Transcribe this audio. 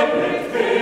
Amen.